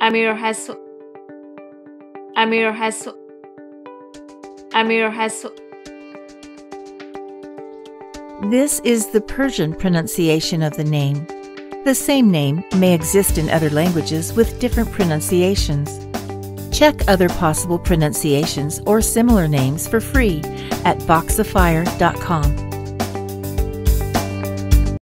Amir has. Amir has. Amir has. This is the Persian pronunciation of the name. The same name may exist in other languages with different pronunciations. Check other possible pronunciations or similar names for free at voxifier.com.